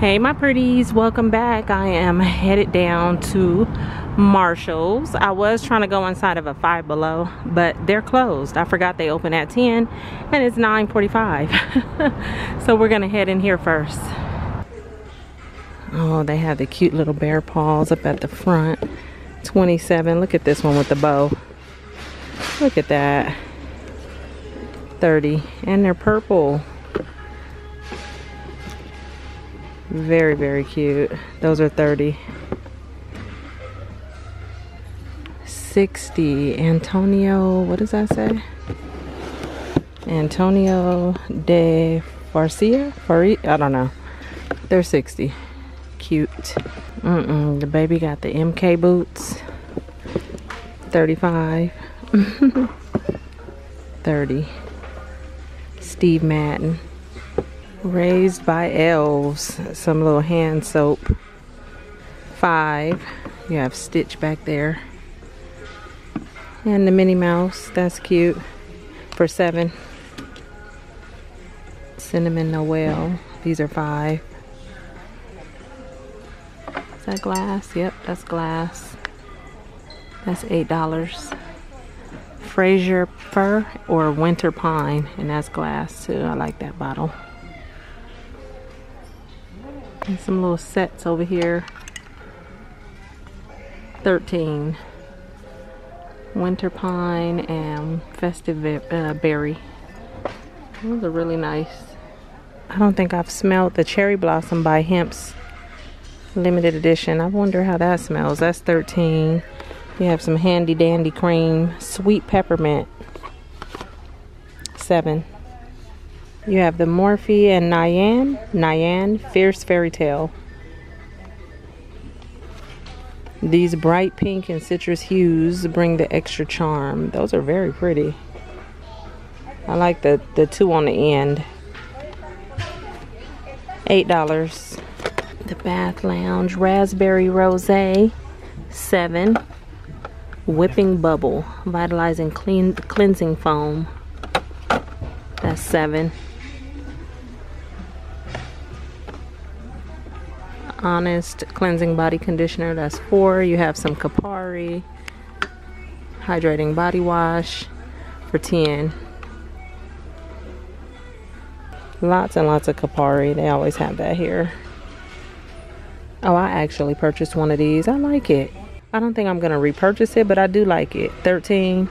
Hey my pretties, welcome back. I am headed down to Marshall's. I was trying to go inside of a Five Below, but they're closed. I forgot they open at 10 and it's 9.45. so we're gonna head in here first. Oh, they have the cute little bear paws up at the front. 27, look at this one with the bow. Look at that. 30, and they're purple. Very, very cute. Those are 30. 60. Antonio, what does that say? Antonio de Farcia? Fari I don't know. They're 60. Cute. Mm -mm. The baby got the MK boots. 35. 30. Steve Madden. Raised by Elves. Some little hand soap. Five. You have Stitch back there. And the Minnie Mouse. That's cute. For seven. Cinnamon Noel. These are five. Is that glass? Yep, that's glass. That's eight dollars. Fraser fir or winter pine, and that's glass too. I like that bottle. And some little sets over here. 13. Winter pine and festive uh, berry. Those are really nice. I don't think I've smelled the cherry blossom by Hempz limited edition. I wonder how that smells. That's 13. You have some handy dandy cream, sweet peppermint. 7. You have the Morphe and Nyan, Nyan Fierce Fairy Tale. These bright pink and citrus hues bring the extra charm. Those are very pretty. I like the, the two on the end. $8. The Bath Lounge Raspberry Rosé, 7 Whipping Bubble Vitalizing clean Cleansing Foam, that's 7 Honest Cleansing Body Conditioner. That's four. You have some Kapari Hydrating Body Wash for 10. Lots and lots of Kapari. They always have that here. Oh, I actually purchased one of these. I like it. I don't think I'm going to repurchase it, but I do like it. 13.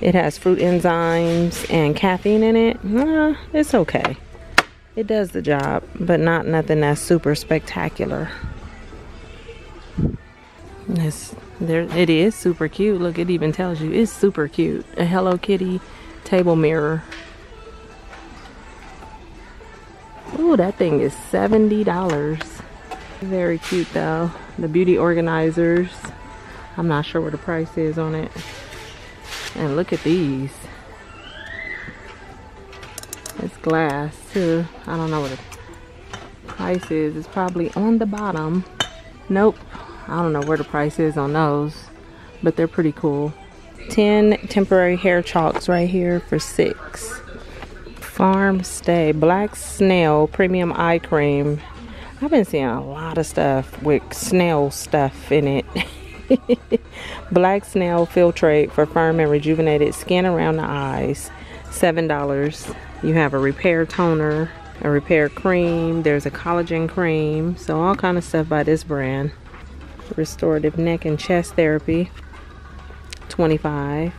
It has fruit enzymes and caffeine in it. Uh, it's okay. It does the job, but not nothing that's super spectacular. It's, there, it is super cute. Look, it even tells you it's super cute. A Hello Kitty table mirror. Ooh, that thing is $70. Very cute though. The beauty organizers. I'm not sure what the price is on it. And look at these. Glass too. I don't know what the price is. It's probably on the bottom. Nope. I don't know where the price is on those. But they're pretty cool. 10 temporary hair chalks right here for 6 Farm Stay Black Snail Premium Eye Cream. I've been seeing a lot of stuff with snail stuff in it. Black Snail Filtrate for firm and rejuvenated skin around the eyes. $7. You have a repair toner, a repair cream, there's a collagen cream, so all kind of stuff by this brand. Restorative neck and chest therapy, 25.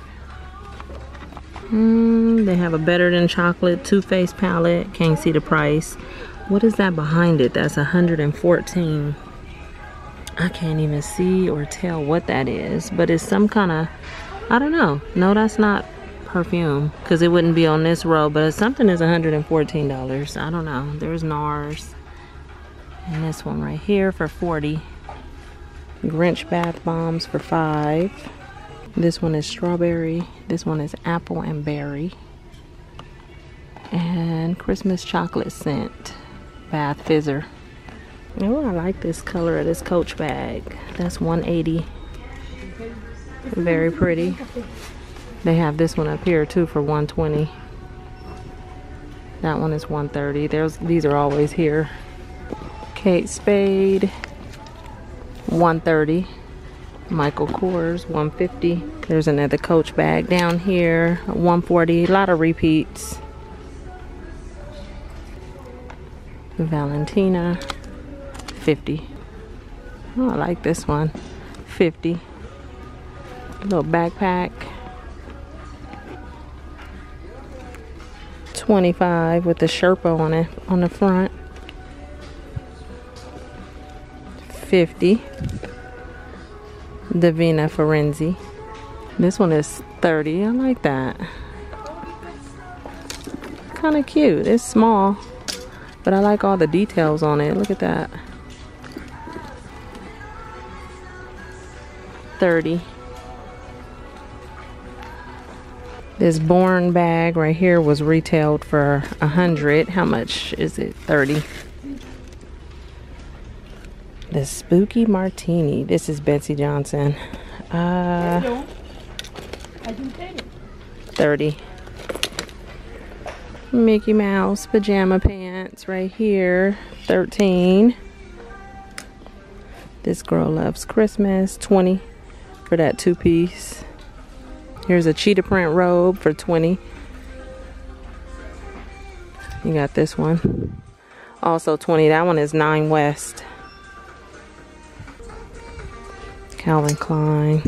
Mm, they have a better than chocolate Too Faced palette. Can't see the price. What is that behind it? That's 114. I can't even see or tell what that is, but it's some kind of, I don't know. No, that's not perfume because it wouldn't be on this row but something is $114 I don't know. There's NARS. And this one right here for 40 Grinch bath bombs for five. This one is strawberry. This one is apple and berry. And Christmas chocolate scent bath fizzer. Oh I like this color of this coach bag. That's 180 very pretty they have this one up here too for 120. That one is 130. There's these are always here. Kate Spade, 130. Michael Kors, 150. There's another Coach bag down here, 140. A lot of repeats. Valentina, 50. Oh, I like this one, 50. Little backpack. 25 with the Sherpa on it on the front. 50. Divina Forenzi. This one is 30. I like that. Kind of cute. It's small, but I like all the details on it. Look at that. 30. This Born bag right here was retailed for a hundred. How much is it? 30. The Spooky Martini. This is Betsey Johnson. Uh, 30. Mickey Mouse pajama pants right here. 13. This girl loves Christmas. 20 for that two piece. Here's a cheetah print robe for 20. You got this one. Also 20. That one is 9 West. Calvin Klein.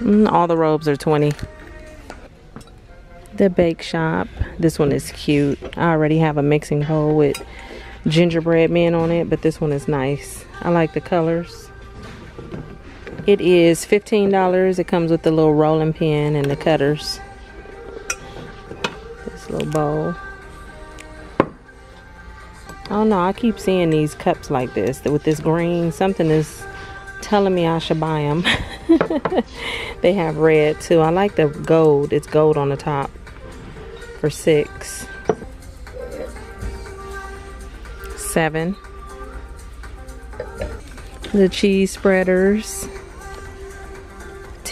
Mm, all the robes are 20. The Bake Shop. This one is cute. I already have a mixing bowl with gingerbread men on it, but this one is nice. I like the colors. It is $15. It comes with the little rolling pin and the cutters. This little bowl. Oh no, I keep seeing these cups like this with this green. Something is telling me I should buy them. they have red too. I like the gold. It's gold on the top for six. Seven. The cheese spreaders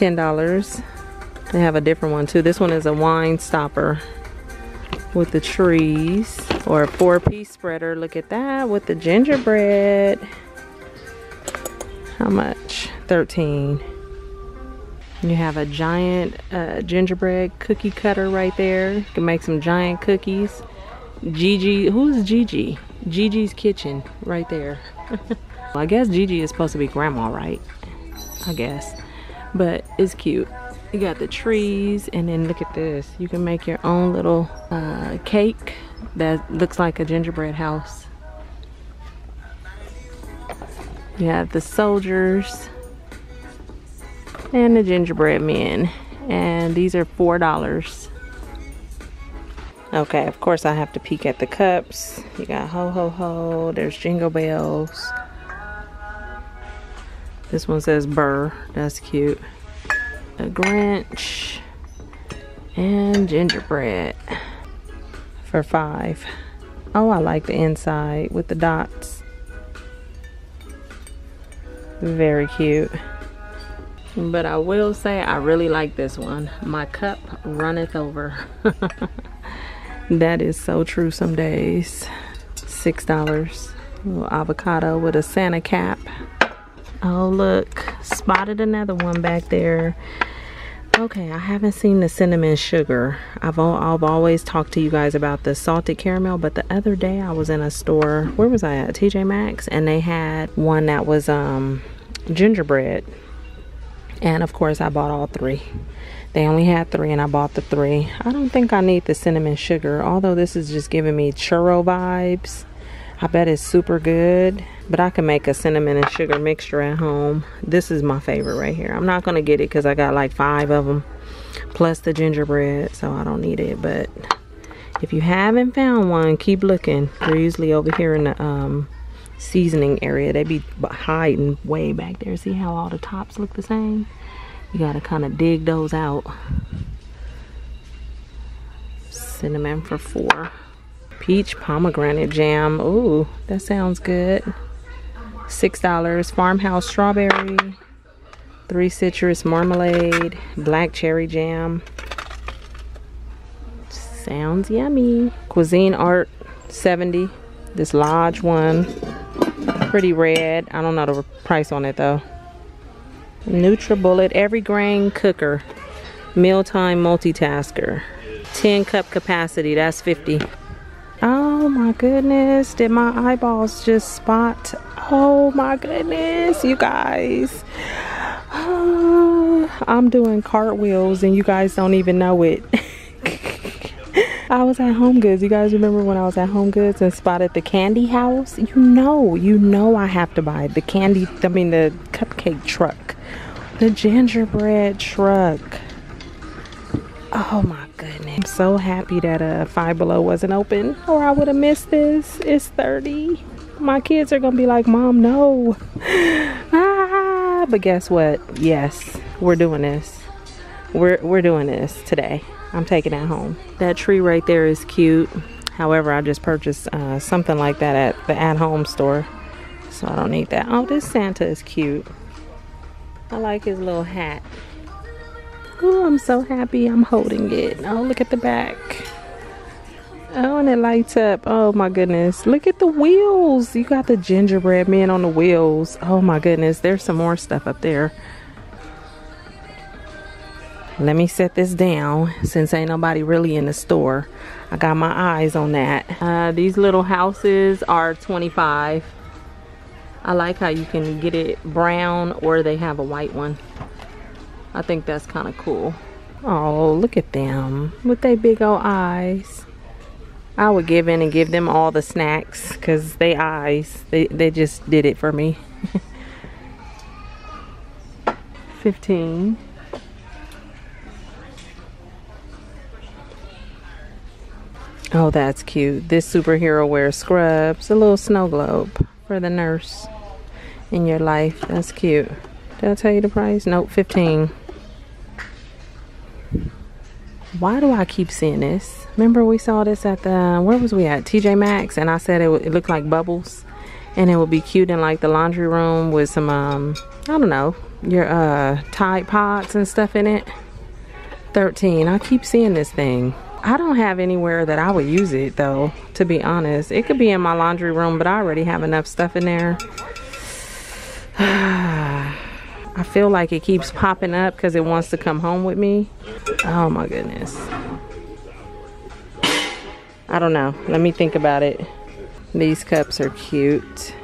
$10. They have a different one too. This one is a wine stopper with the trees or a four piece spreader. Look at that with the gingerbread. How much? 13. You have a giant uh, gingerbread cookie cutter right there. You can make some giant cookies. Gigi, who's Gigi? Gigi's Kitchen right there. well, I guess Gigi is supposed to be grandma, right? I guess but it's cute. You got the trees and then look at this. You can make your own little uh, cake that looks like a gingerbread house. You have the soldiers and the gingerbread men and these are four dollars. Okay of course I have to peek at the cups. You got ho ho ho. There's jingle bells this one says Burr. That's cute. A Grinch. And gingerbread. For five. Oh, I like the inside with the dots. Very cute. But I will say I really like this one. My cup runneth over. that is so true some days. Six dollars. Avocado with a Santa cap. Oh, look. Spotted another one back there. Okay, I haven't seen the cinnamon sugar. I've, I've always talked to you guys about the salted caramel, but the other day I was in a store. Where was I at? TJ Maxx. And they had one that was um, gingerbread. And of course, I bought all three. They only had three and I bought the three. I don't think I need the cinnamon sugar, although this is just giving me churro vibes. I bet it's super good. But I can make a cinnamon and sugar mixture at home. This is my favorite right here. I'm not going to get it because I got like five of them. Plus the gingerbread. So I don't need it. But if you haven't found one, keep looking. They're usually over here in the um, seasoning area. They be hiding way back there. See how all the tops look the same? You got to kind of dig those out. Cinnamon for four peach pomegranate jam. Ooh, that sounds good. $6 farmhouse strawberry, three citrus marmalade, black cherry jam. Sounds yummy. Cuisinart 70 This Lodge one. Pretty red. I don't know the price on it though. NutriBullet Every Grain Cooker. Mealtime Multitasker. 10 cup capacity. That's 50. Oh my goodness. Did my eyeballs just spot? Oh my goodness, you guys. I'm doing cartwheels and you guys don't even know it. I was at Home Goods. You guys remember when I was at Home Goods and spotted the candy house? You know, you know I have to buy the candy, I mean the cupcake truck. The gingerbread truck. Oh my goodness. I'm so happy that uh, Five Below wasn't open or I would have missed this. It's 30. My kids are going to be like, Mom, no. ah, but guess what? Yes, we're doing this. We're, we're doing this today. I'm taking it home. That tree right there is cute. However, I just purchased uh, something like that at the at-home store. So I don't need that. Oh, this Santa is cute. I like his little hat. Oh, I'm so happy I'm holding it. Oh, look at the back. Oh, and it lights up. Oh my goodness. Look at the wheels. You got the gingerbread man on the wheels. Oh my goodness. There's some more stuff up there. Let me set this down since ain't nobody really in the store. I got my eyes on that. Uh, these little houses are 25. I like how you can get it brown or they have a white one. I think that's kind of cool. Oh, look at them with their big old eyes. I would give in and give them all the snacks because they eyes, they, they just did it for me. 15. Oh, that's cute. This superhero wears scrubs, a little snow globe for the nurse in your life. That's cute. Did I tell you the price? Nope, 15. Why do I keep seeing this? Remember we saw this at the, where was we at? TJ Maxx and I said it, it looked like bubbles and it would be cute in like the laundry room with some, um, I don't know, your uh, Tide Pods and stuff in it. 13, I keep seeing this thing. I don't have anywhere that I would use it though, to be honest. It could be in my laundry room, but I already have enough stuff in there. I feel like it keeps popping up because it wants to come home with me. Oh my goodness. I don't know. Let me think about it. These cups are cute.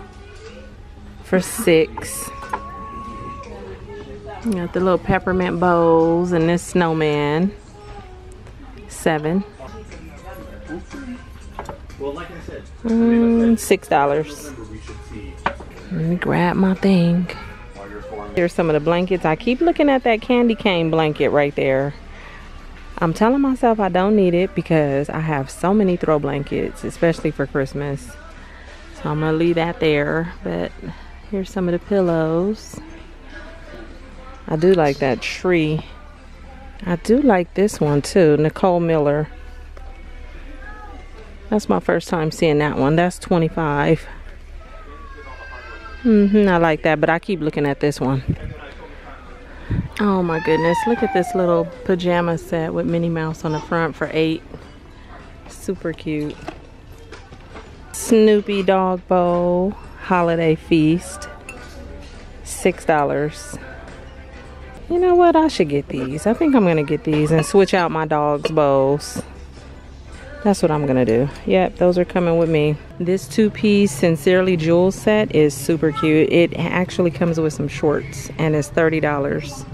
For six. You got the little peppermint bowls and this snowman. Seven. Mm, six dollars. Let me grab my thing. Here's some of the blankets. I keep looking at that candy cane blanket right there. I'm telling myself I don't need it because I have so many throw blankets, especially for Christmas. So I'm gonna leave that there. But here's some of the pillows. I do like that tree. I do like this one too, Nicole Miller. That's my first time seeing that one. That's 25. Mm hmm I like that, but I keep looking at this one. Oh my goodness, look at this little pajama set with Minnie Mouse on the front for eight. Super cute. Snoopy Dog Bowl Holiday Feast. Six dollars. You know what? I should get these. I think I'm gonna get these and switch out my dog's bowls. That's what I'm gonna do. Yep, those are coming with me. This two-piece Sincerely Jules set is super cute. It actually comes with some shorts and it's $30.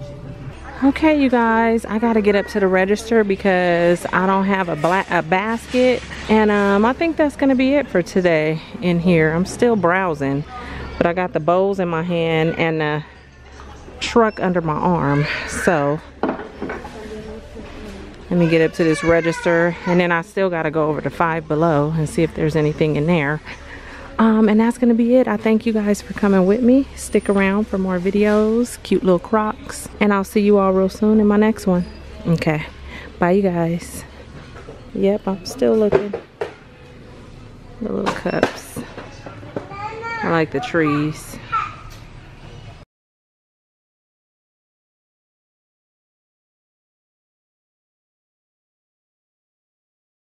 Okay, you guys, I gotta get up to the register because I don't have a, black, a basket. And um, I think that's gonna be it for today in here. I'm still browsing, but I got the bowls in my hand and the truck under my arm. So let me get up to this register and then I still got to go over to Five Below and see if there's anything in there. Um, and that's going to be it. I thank you guys for coming with me. Stick around for more videos, cute little crocs. And I'll see you all real soon in my next one. Okay. Bye, you guys. Yep, I'm still looking. The little cups. I like the trees.